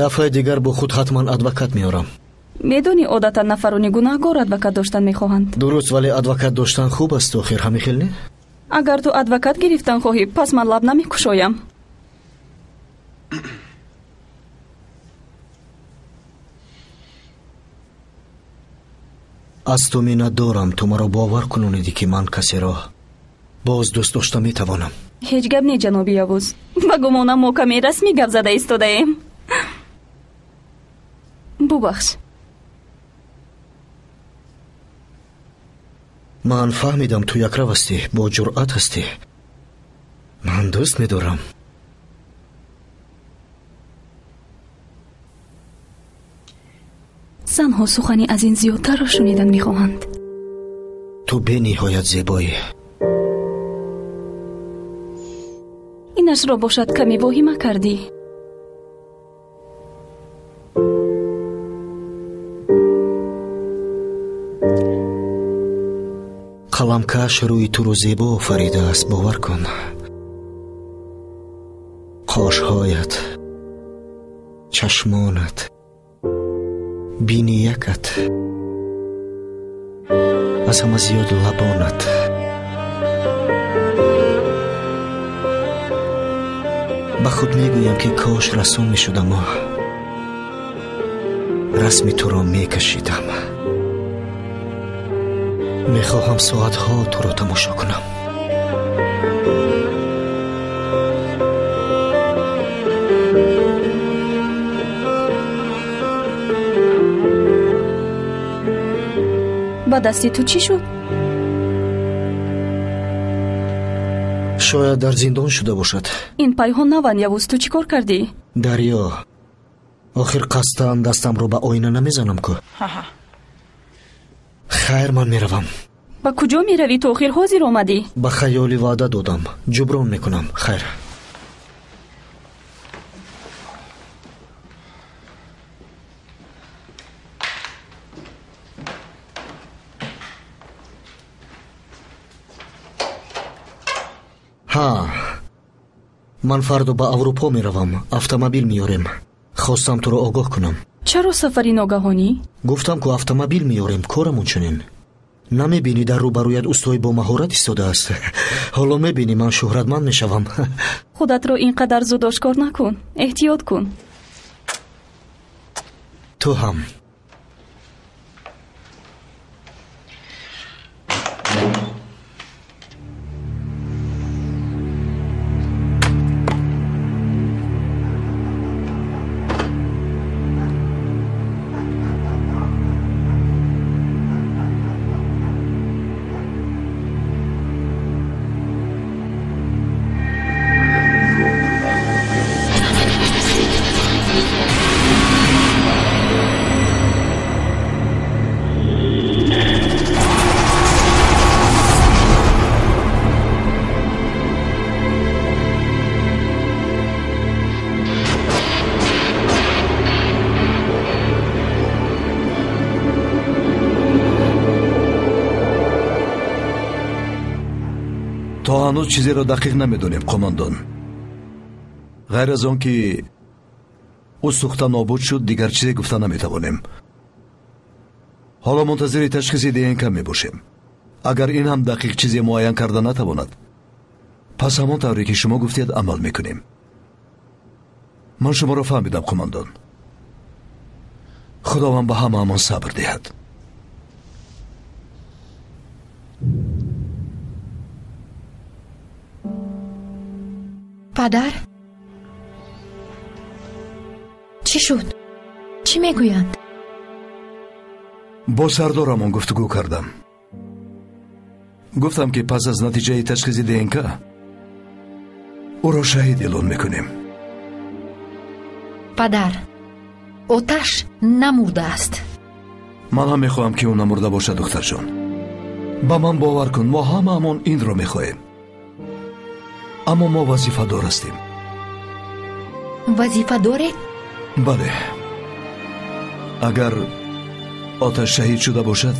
дафъаи дигар бо худ ҳатман адвокат меорам. Медонӣ одатан нафарони гунаҳгор адвокат доштан мехоҳанд. Дуруст вале адвокат доштан хуб аст охир ҳамихел не? Агар ту адвокат гирифтан хоҳӣ пас ман лаб намекушоям аз ту миннат дорам ту маро бовар кунонидӣ ки ман касеро боз дӯст дошта метавонам. Ҳеҷ гап не ҷаноби явуз ба гумонам мо каме расмӣ гап зада истодаем бубахш. Ман фаҳмидам ту якрав ҳастӣ бо ҷуръат ҳастӣ. Ман дӯст медорам. Занҳо сухани аз ин зиёдтарро шунидан мехоҳанд. Ту бениҳоят зебоӣ. Инашро бошад каме воҳима кардӣ қаламкаш рӯи туро зебо офаридааст бовар кун. Қошҳоят чашмонат биниякат аз ҳама зиёд лабонат. Ба худ мегӯям ки кош расом мешудам расми туро мекашидам می‌خواهم ساعتها تو را تماشا کنم. با دستی تو چی شد؟ شاید در زندان شده باشد. این پیهان نوان یا تو چی کار کردی؟ دریا. آخر قصدن دستم رو به آینه نمی‌زنم که. хайр ман меравам ба куҷо меравӣ то охир ҳозир омадӣ ба хаёли ваъда додам ҷуброн мекунам хайр ҳа ман фардо ба аврупо меравам автомобил меёрем хостам туро огоҳ кунам чаро сафари ногаҳонӣ гуфтам ку автомобил меёрем корамон чунин Намебинӣ дар рӯбарӯяд устои бо маҳорат истодааст. Ҳоло мебинӣ ман шӯҳратманд мешавам. Худатро ин қадар зуд ошкор накун. Эҳтиёт кун. Ту ҳам ҳанӯз чизеро дақиқ намедонем қомандон ғайр аз он ки ӯ сӯхта нобуд шуд дигар чизе гуфта наметавонем ҳоло мунтазири ташхиси днк мебошем агар ин ҳам дақиқ чизе муайян карда натавонад пас ҳамон тавре ки шумо гуфтед амал мекунем ман шуморо фаҳмидам қумандон худованд ба ҳамаамон сабр диҳад پدر؟ چی شد؟ چی می‌گویند؟ با سردارمون گفتگو کردم. گفتم که پس از نتیجه تشخیص دینکه او را شهید اعلان می‌کنیم. پدر آتش نمرده است. من هم می‌خواهم که او نمرده باشه دختر جان. با من باور کن ما هممون این را می‌خواهیم. Аммо мо вазифадор ҳастем. Вазифадоред бале. Агар оташ шаҳид шуда бошад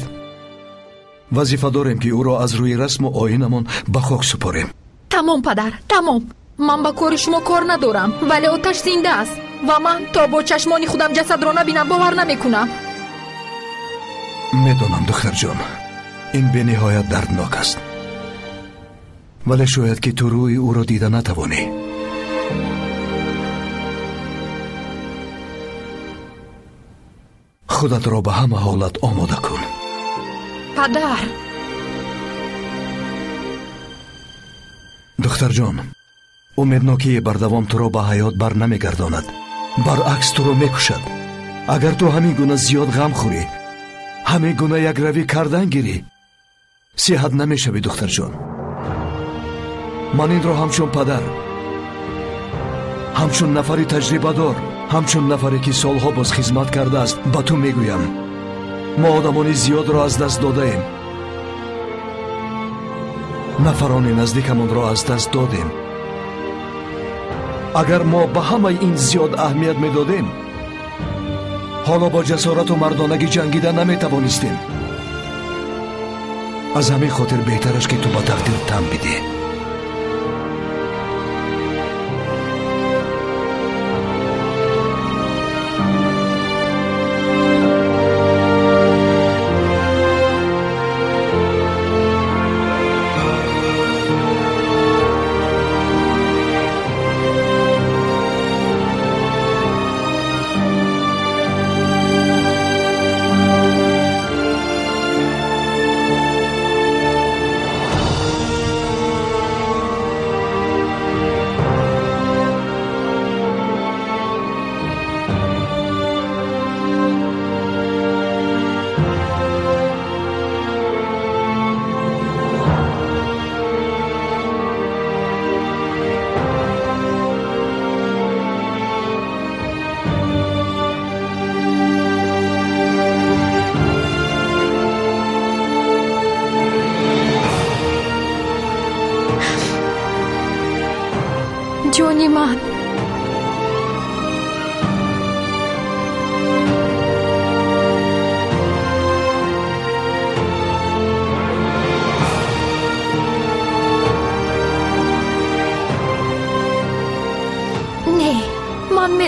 вазифа дорем ки ӯро аз рӯи расму оинамон ба хок супорем. Тамом падар тамом. Ман ба кори шумо кор надорам вале оташ зинда аст. Ва ман то бо чашмони худам ҷасадро набинам бовар намекунам. Медонам духтарҷон ин бениҳоят дарднок аст вале шояд ки ту рӯи ӯро дида натавонӣ. Худатро ба ҳама ҳолат омода кун. Падар! Духтарҷон умеднокие бардавом туро ба ҳаёт барнамегардонад баръакс туро мекушад. Агар ту ҳамин гуна зиёд ғам хӯрӣ ҳамин гуна якравӣ кардан гирӣ сиҳат намешавӣ духтарҷон ман инро ҳамчун падар ҳамчун нафари таҷрибадор ҳамчун нафаре ки солҳо боз хизмат кардааст ба ту мегӯям. Мо одамони зиёдро аз даст додаем. Нафарони наздикамонро аз даст додем. Агар мо ба ҳамаи ин зиёд аҳамият медодем ҳоло бо ҷасорату мардонагӣ ҷангида наметавонистем. Аз ҳамин хотир беҳтараш ки ту ба тақдир там бидӣ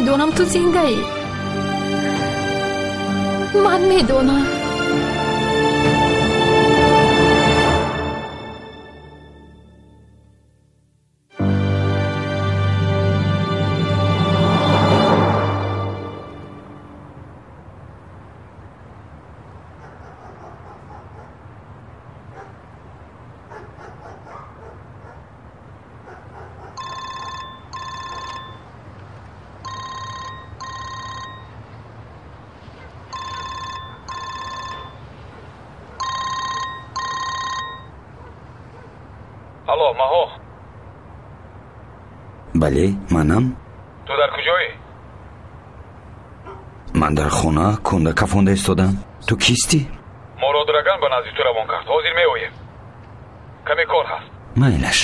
Madonna, ma tu sei in gay? Mamma Madonna. Алло маҳо. Бале манам? Ту дар куҷоӣ? Ман дар хона кунда кафонда истодам ту кистӣ моро драган ба назди ту равон кард. Ҳозир меоем. Каме кор ҳаст? Майлаш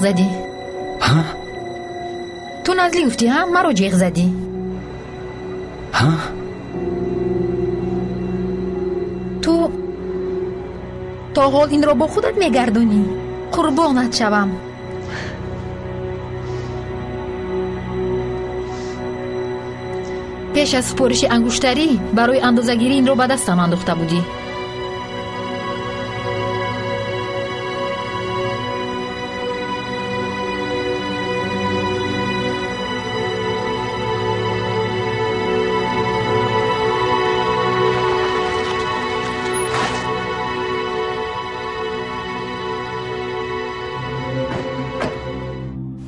زدی؟ ها؟ تو نازلی گفتی ها؟ ما رو جیغ زدی. ها؟ تو تا حال این را با خودت میگردونی. قربانت شوم. پیش از سپورش انگوشتری برای اندازگیری این رو به دستم اندخته بودی.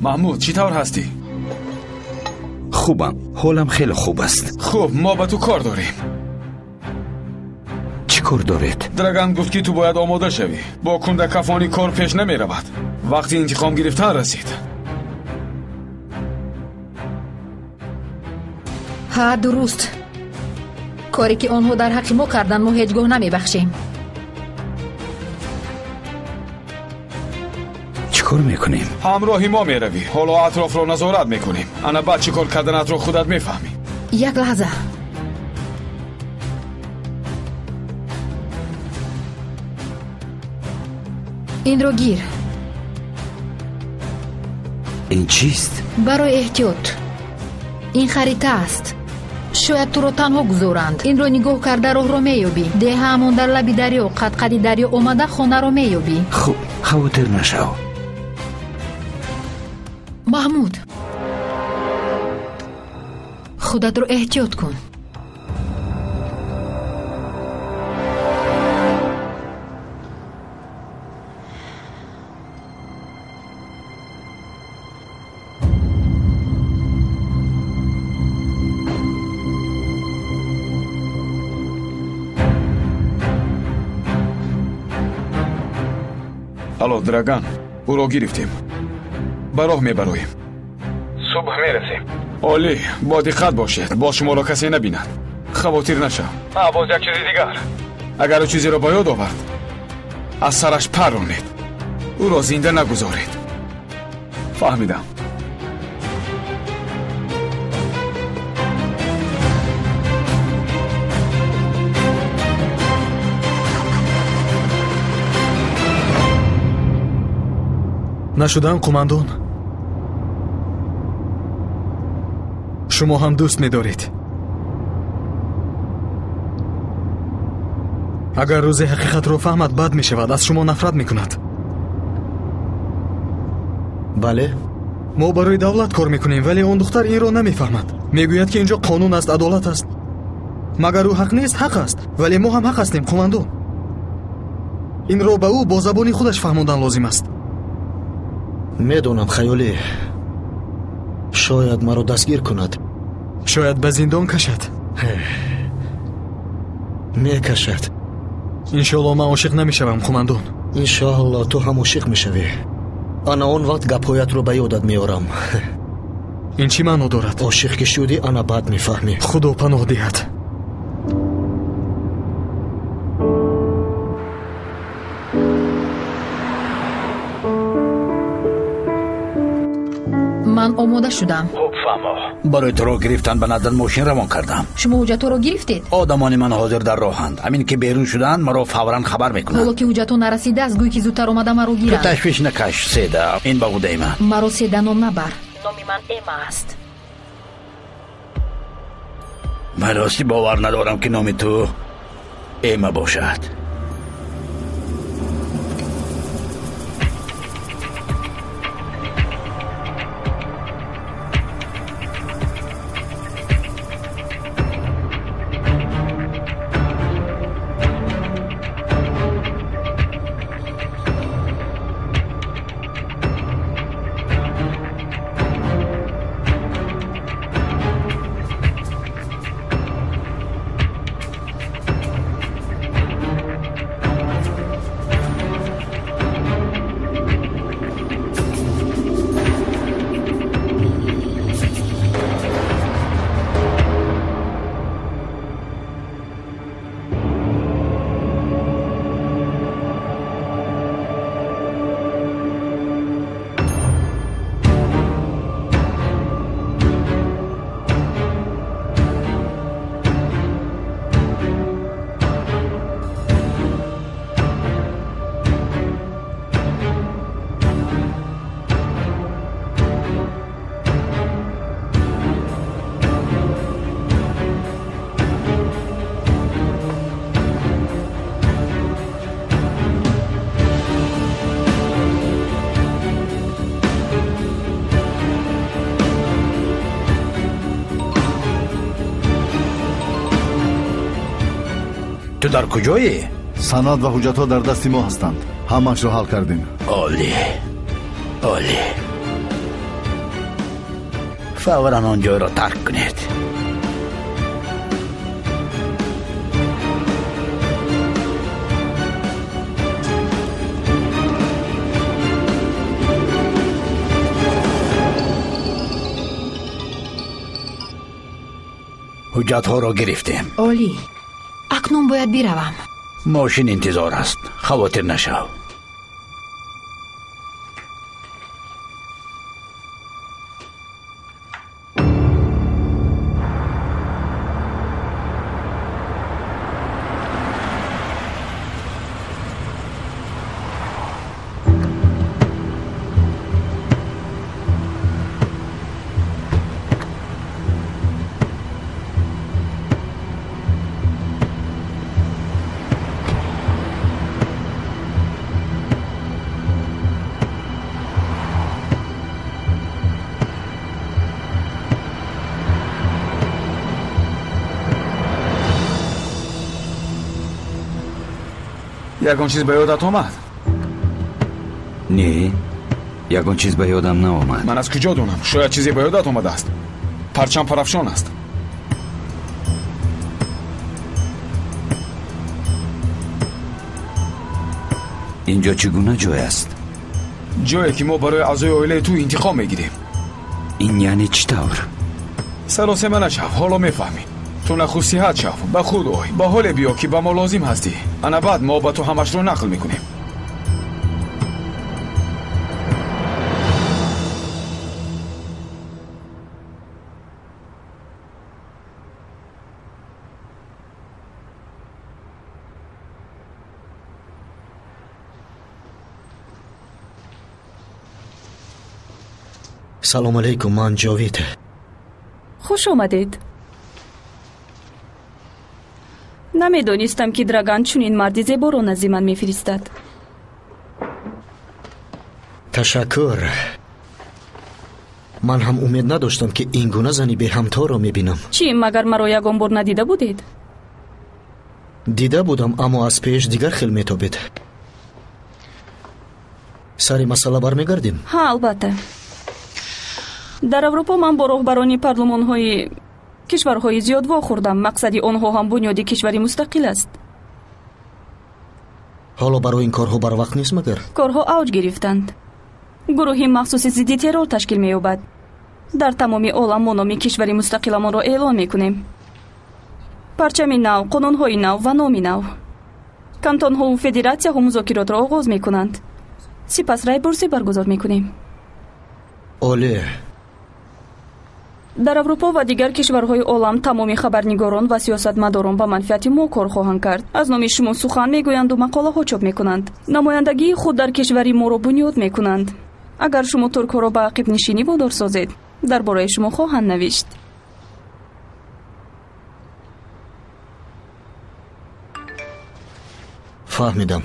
محمود چی هستی؟ خوبم. حالم خیلی خوب است. خوب ما به تو کار داریم. چی کار دارید؟ درگان گفت که تو باید آماده شوی. با کنده کفانی کار پیش نمی رود وقتی انتقام گرفتن رسید. ها درست. کاری که آنها در حق ما کردن ما هیچگاه نمی بخشیم چیکار می‌کنیم؟ همراهی ما می‌روی. حالا اطراف رو نظارت می‌کنیم. انا بعد چیکار کردن رو خودت می‌فهمی. یک لحظه. این رو گیر. این چیست؟ برای احتیاط. این خریطه است. شاید تو رو تنها گذارند. این رو نگاه کرده راه رو میوبی ده همون در لبی دریا قد قدقدی دریا اومده خونه رو میوبی خب خواتر نشو. محمود. خودت رو احتیاط کن. الو درگان او رو گرفتیم. به راه میبرویم صبح می‌رسیم. عالی. با دقت باشید با شما را کسی نبیند خواتیر نشم. باز یک چیزی دیگر. اگر چیزی را باید آورد از سرش پرانید او را زنده نگذارید. فهمیدم. نشدن قماندون شما هم دوست ندارید. اگر روز حقیقت رو فهمد بد می شود از شما نفرت می کند بله. ما برای دولت کار می‌کنیم ولی اون دختر این رو نمی‌فهمد. می‌گوید که اینجا قانون است عدالت است. مگر او حق نیست؟ حق است. ولی ما هم حق هستیم قماندون این رو به او با زبانی خودش فهموندن لازم است. می‌دونم خیالی. شاید مرا دستگیر کند. شاید به زندان کشد. می کشد. انشالله من عاشق نمی نمی‌شوم قماندون انشالله تو هم عاشق می شوی انا اون وقت گپایت رو به یادت می میارم. این چی منو دارد؟ عاشق که شدی انا بعد می‌فهمی. خدا پناه دهد. Ман омода шудам. Хуб фаҳмо. Барои туро гирифтан ба назар мошин равон кардам. Шумо ҳуҷҷатҳоро гирифтед? Одамони ман ҳозир дар роҳанд ҳамин ки берун шуданд маро фавран хабар ҳоло мекунанд ки ҳуҷҷатҳо нарасидааст гӯй ки зудтар омада маро гиранд. ташвиш накаш седа. Ин ба будаи ман маро седа ном набар. Номи ман эма аст. Ба ростӣ бовар надорам ки номи ту эма бошад дар куҷоӣ санад ва ҳуҷҷатҳо дар дасти мо ҳастанд ҳамаашро ҳал кардем олӣ олӣ фавран он ҷойро тарк кунед ҳуҷҷатҳоро гирифтем олӣ اکنون باید بیروم. ماشین انتظار است. خواطر نشو یا چیز به یادت آمد؟ نه یا چیز به یادم نآمد من از کجا دونم؟ شاید چیزی به یادت آمده است. پرچم پرفشان است. اینجا چگونه جای است؟ جایی که ما برای اعضای اویله تو انتخاب می‌گیریم. این یعنی چطور؟ سلاسه منشف حالا می‌فهمی. تو نخوصیحت شو به خود اوی. با حال بیو که به ما لازم هستی. انا بعد ما به تو همش رو نقل می‌کنیم. سلام علیکم من جاوید. خوش آمدید. Намедонистам ки драган чунин марди зеборо назди ман мефиристад. Ташаккур. Ман ҳам умед надоштам ки ин гуна зани беҳамторо мебинам. Чӣ магар маро ягон бор надида будед? Дида будам аммо аз пеш дигар хел метобед. Сари масъала бармегардем. Ҳа албатта. Дар аврупо ман бо роҳбарони парлумонҳои кишварҳои зиёд вохӯрдам мақсади онҳо ҳам бунёди кишвари мустақил аст. Ҳоло барои ин корҳо барвақт нест магар? Корҳо авҷ гирифтанд. Гурӯҳи махсуси зидди террор ташкил меёбад. Дар тамоми олам мо номи кишвари мустақиламонро эълон мекунем. Парчами нав қонунҳои нав ва номи нав. Кантонҳову федератсияҳо музокиротро оғоз мекунанд. Сипас райбурсӣ баргузор мекунем. Оле дар аврупо ва дигар кишварҳои олам тамоми хабарнигорон ва сиёсатмадорон ба манфиати мо кор хоҳанд кард. Аз номи шумо сухан мегӯянду мақолаҳо чоп мекунанд. Намояндагии худ дар кишвари моро бунёд мекунанд. Агар шумо туркҳоро ба ақибнишинӣ водор созед дар бораи шумо хоҳанд навишт. Фаҳмидам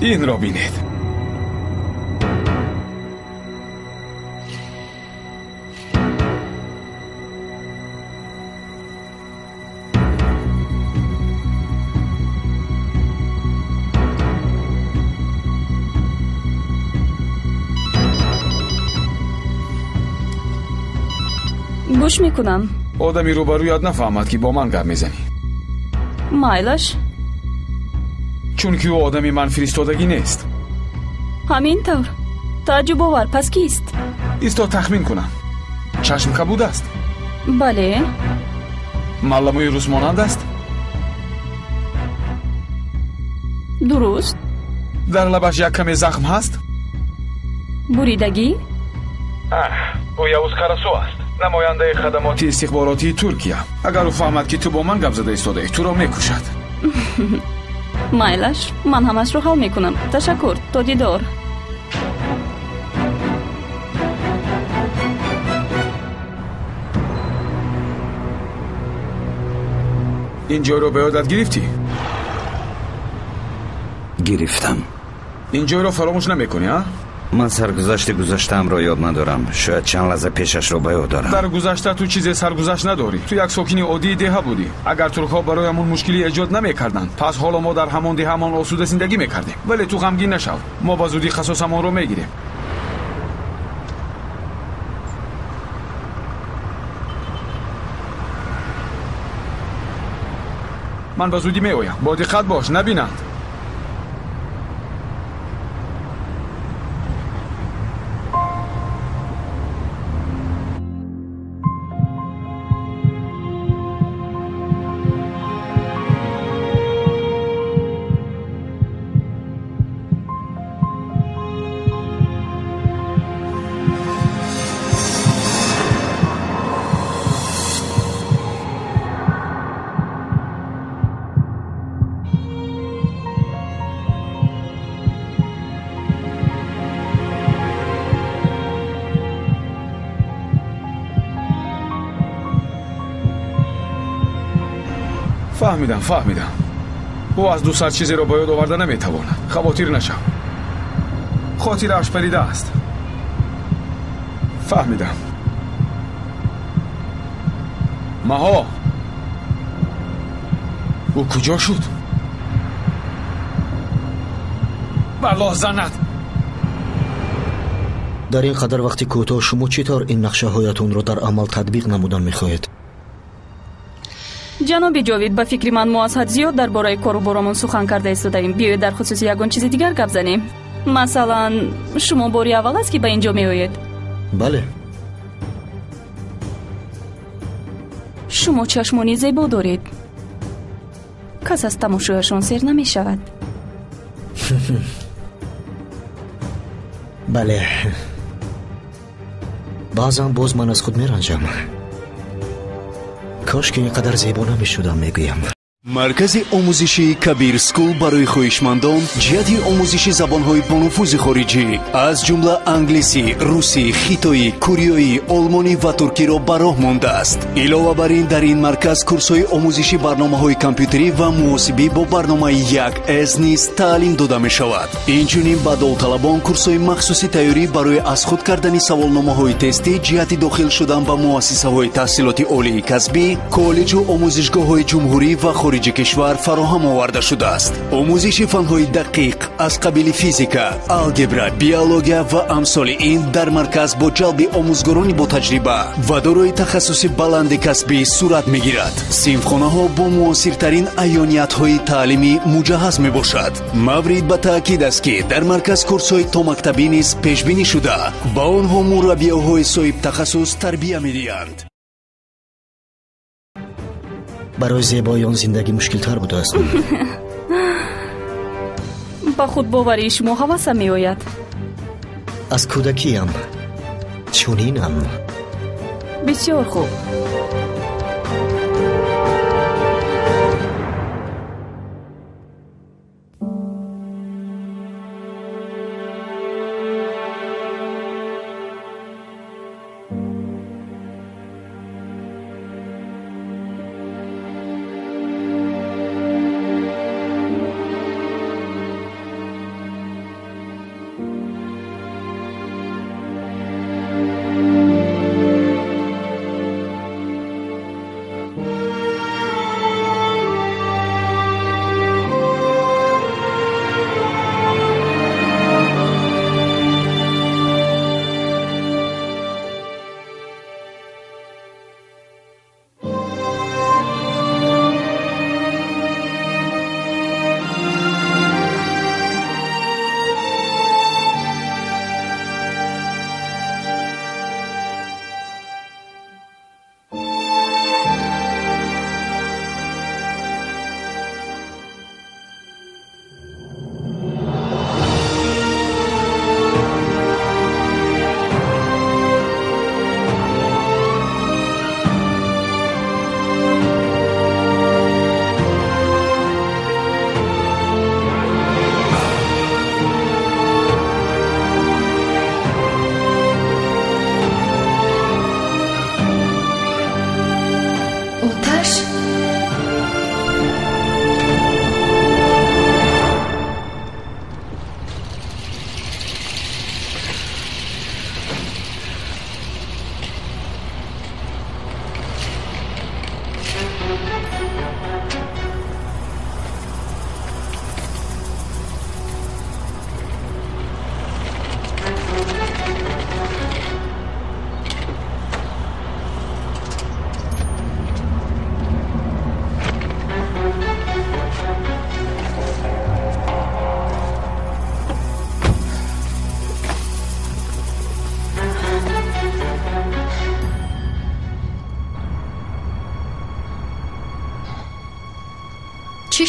این را بینید. گوش می‌کنم. آدمی روبرو یاد نفهمد که با من گپ می‌زنی. مایلش چون که او آدمی من فرستادگی نیست. همینطور تعجب آور پس کیست؟ ایستا تخمین کنم. چشم کبود است. بله. ملموی روز مانند است. درست. در لبش یک کمی زخم هست. بریدگی؟ او یوز کرسو است. نماینده خدمات استخباراتی ترکیه. اگر او فهمد که تو با من گپ زده ایستاده ای تو را می‌کشد. مایلش من همش رو حل می‌کنم تشکر تا دیدار اینجا به عادت گرفتی؟ گرفتم اینجورو فراموش نمی‌کنی ها؟ من سرگذشت گذشتم را یاد ندارم. شاید چند لحظه پیشش را به یاد دارم. در گذشته تو چیز سرگذشت نداری. تو یک ساکین عادی دهه بودی. اگر ترک ها برایمون مشکلی ایجاد نمی‌کردند پس حالا ما در همان دهه همان آسوده زندگی می‌کردیم. ولی تو غمگین نشو. ما با زودی خصاصمان رو می‌گیریم. من بازودی میآیم. با دقت باش نبینند. فهمیدم فهمیدم. او از دو سر چیزی را باید آورده نمی‌تواند. خواتیر نشم. اش پریده است. فهمیدم. مها. او کجا شد؟ بلا زند در این قدر وقتی کوتاه شما چطور این نقشه هایتون رو در عمل تطبیق نمودن می‌خواهید؟ Ҷаноби ҷовид ба фикри ман мо аз ҳад зиёд дар бораи кору боромон сухан карда истодаем биёед дар хусуси ягон чизи дигар гап занем. Масалан шумо бори аввал аст ки ба ин ҷо меоед? Бале. Шумо чашмони зебо доред. Кас аз тамошояшон сер намешавад. Бале. Баъзан боз ман аз худ меранҷам کاش که اینقدر زیبا نمی‌شدم می‌گویم. Маркази омӯзишии кабир скул барои хоҳишмандон ҷиҳати омӯзиши забонҳои бонуфузи хориҷӣ. Аз ҷумла англисӣ русӣ хитоӣ кӯриёӣ олмонӣ ва туркиро ба роҳ мондааст. Илова бар ин дар ин марказ курсҳои омӯзиши барномаҳои компютерӣ ва муносибӣ бо барномаи як с низ таълим дода мешавад. Инчунин ба довталабон курсҳои махсуси тайёрӣ барои аз худ кардани саволномаҳои тестӣ ҷиҳати дохил шудан ба муассисаҳои таҳсилоти олии касбӣ коллеҷу омӯзишгоҳҳои ҷумҳурӣ ва хориҷи кишвар фароҳам оварда шудааст. омӯзиши фанҳои дақиқ аз қабили физика алгебра биология ва амсоли ин дар марказ бо ҷалби омӯзгорони бо таҷриба ва дорои тахассуси баланди касбӣ сурат мегирад. синфхонаҳо бо муосиртарин айёниятҳои таълимӣ муҷаҳҳаз мебошад. Маврид ба таъкид аст ки дар марказ курсҳои томактабӣ низ пешбинӣ шуда. Ба онҳо мураббиёҳои соҳиб тахассус тарбия медиҳанд барои зебоиён зиндагӣ мушкилтар будааст. Ба худбоварии шумо ҳавасам меояд. Аз кӯдакиам? Чунинам? Бисёр хуб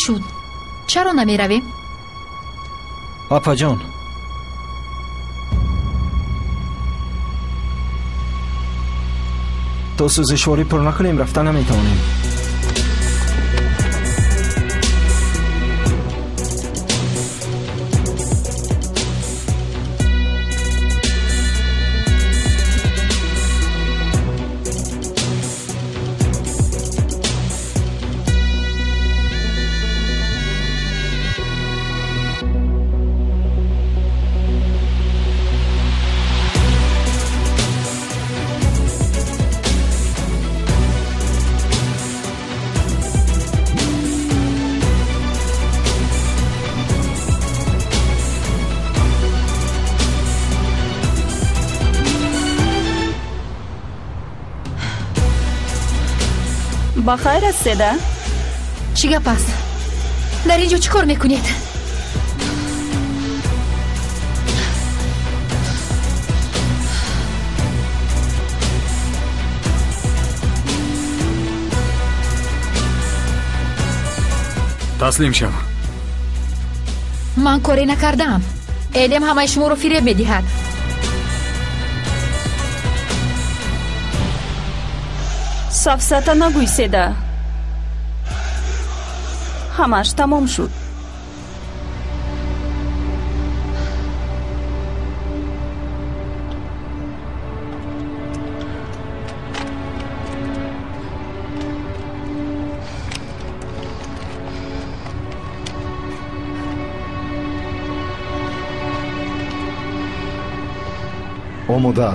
شد چرا نمی رویم؟ آپا جان تا سوزشواری پر نکنیم رفتن نمی‌توانیم ба хайр аст седа чӣ гап аст дар ин ҷо чӣ кор мекунед таслим шав ман коре накардаам элем ҳамаи шуморо фиреб медиҳад сафсата нагӯй седа ҳамааш тамом шуд. Омода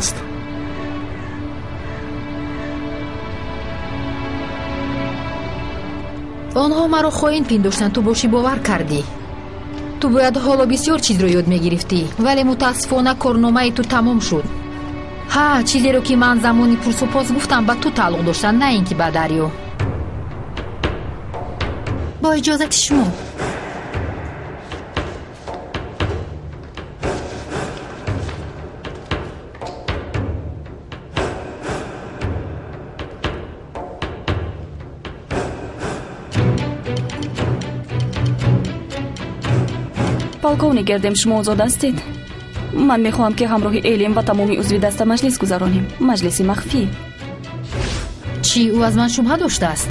онҳо маро хоин пиндоштанд ту бошӣ бовар кардӣ. Ту бояд ҳоло бисёр чизро ёд мегирифтӣ вале мутаассифона корномаи ту тамом шуд. Ҳа чизеро ки ман замони пурсупос гуфтам ба ту тааллуқ доштанд на ин ки ба дарё. Бо иҷозати шумо полковник гердем шумо озод ҳастед. Ман мехоҳам ки ҳамроҳи элим ва тамоми узви даста маҷлис гузаронем. Маҷлиси махфӣ. Чӣ ӯ аз ман шубҳа доштааст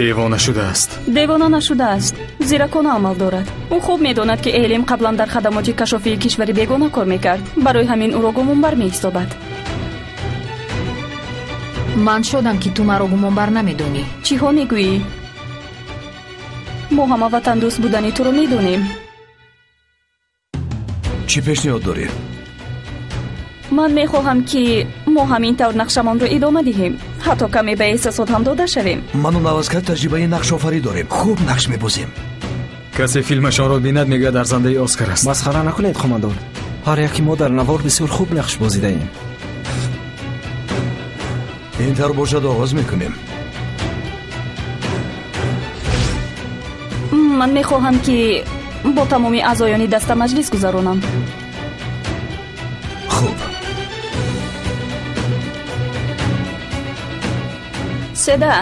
девона шудааст девона нашудааст зиракона амал дорад. Ӯ хуб медонад ки элим қаблан дар хадамоти кашофии кишвари бегона кор мекард. Барои ҳамин ӯро гумонбар меҳисобад ман шодам ки ту маро гумонбар намедонӣ. Чиҳо мегӯӣ? Мо ҳама ватандӯст будани туро медонем чӣ пешниҳод дорӣ? Ман мехоҳам ки мо ҳамин тавр нақшамонро идома диҳем. Ҳатто каме ба эҳсосот ҳам дода шавем. Ману навазкар таҷрибаи нақшофарӣ дорем. Хуб нақш мебозем. Касе филмашонро бинад мегӯяд арзандаи оскар аст. Масхара накунед қомандон ҳар яки мо дар навор бисёр хуб нақш бозидаем. Ин тавр бошад оғоз мекунем. Ман мехоҳам ки бо тамоми аъзоёни даста маҷлис гузаронам хуб седа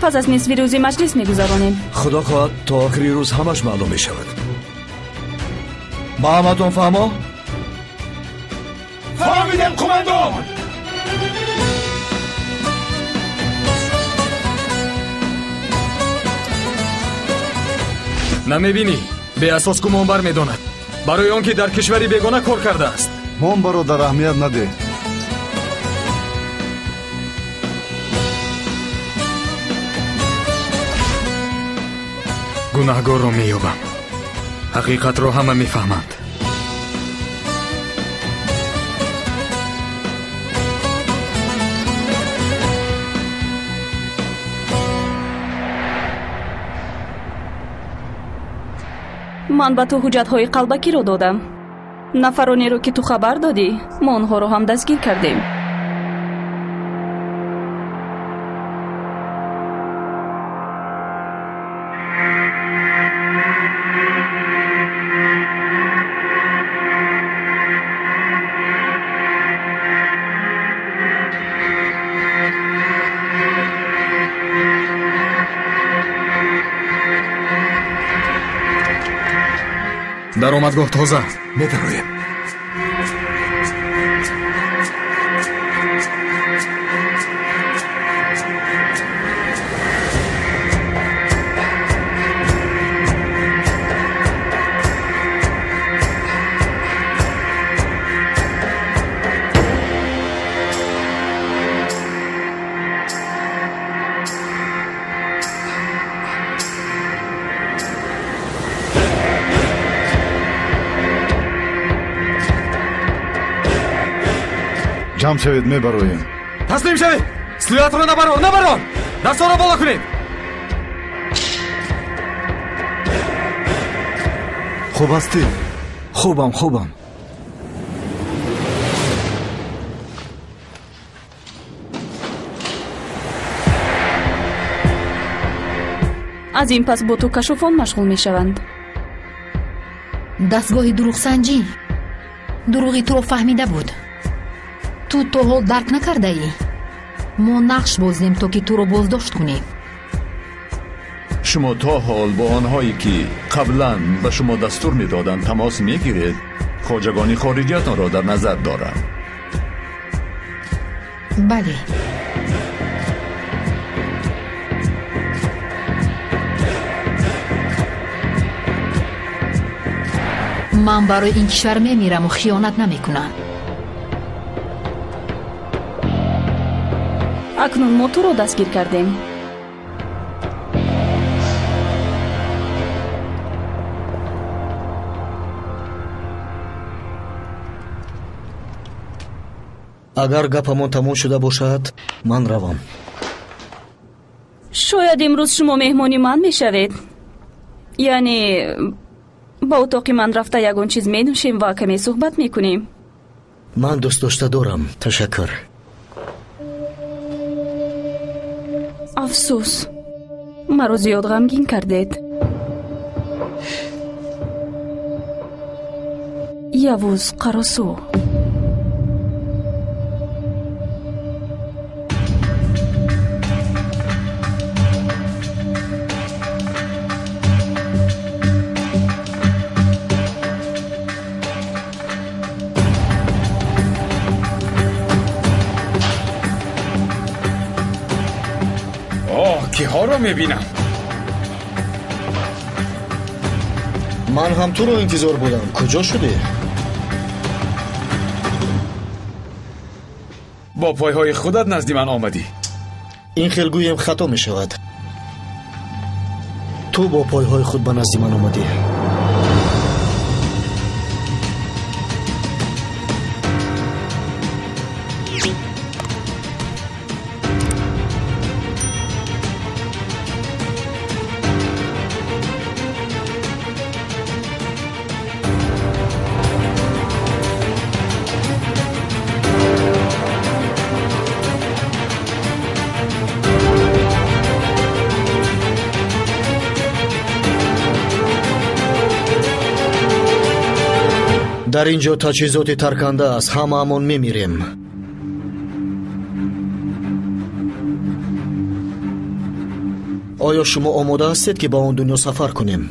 пас аз нисфи рӯзи маҷлис мегузаронем худо хоҳад то охири рӯз ҳамаш маълум мешавад ба ҳаматон фаҳмо фаҳмидем қумандон намебинӣ به اساس گمان برمیداند برای آنکه در کشوری بگونه کار کرده است. مون برو در اهمیت نده. گناهگار را مییابم. حقیقت را همه می‌فهمند. Ман ба ту ҳуҷҷатҳои қалбакиро додам. Нафаронеро ки ту хабар додӣ мо онҳоро ҳам дастгир кардем даромадгоҳ тоза. Медароем ҷамъ шавед мебароем. Таслим шавед. Силоятро набарон набарон дастҳоро боло кунед. Хуб ҳастӣ? Хубам хубам аз ин пас бо ту кашофон машғул мешаванд. Дастгоҳи дурӯғсанҷӣ дурӯғи туро фаҳмида буд ту то ҳол дарк накардаӣ мо нақш боздем то ки туро боздошт кунем шумо то ҳол бо онҳое ки қаблан ба шумо дастур медоданд тамос мегиред хоҷагони хориҷиятонро дар назар дорам бале ман барои ин кишвар мемираму хиёнат намекунам акнун мо туро дастгир кардем. Агар гапамон тамом шуда бошад ман равам. Шояд имрӯз шумо меҳмони ман мешавед. Яъне ба утоқи ман рафта ягон чиз менӯшем ва каме суҳбат мекунем. Ман дӯстдошта дорам. Ташаккур афсӯс маро зиёд ғамгин кардед явуз қаросу یکی ها رو می‌بینم. من هم تو رو انتظار بودم. کجا شده؟ با پایهای خودت نزدی من آمدی. این خلگویم خطا می شود تو با پایهای خود به نزدی من آمدی. Дар ин ҷо таҷҳизоти тарканда аст. Ҳамаамон мемирем. Оё шумо омода ҳастед ки ба он дунё сафар кунем